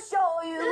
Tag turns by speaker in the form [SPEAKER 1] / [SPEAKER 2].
[SPEAKER 1] show you.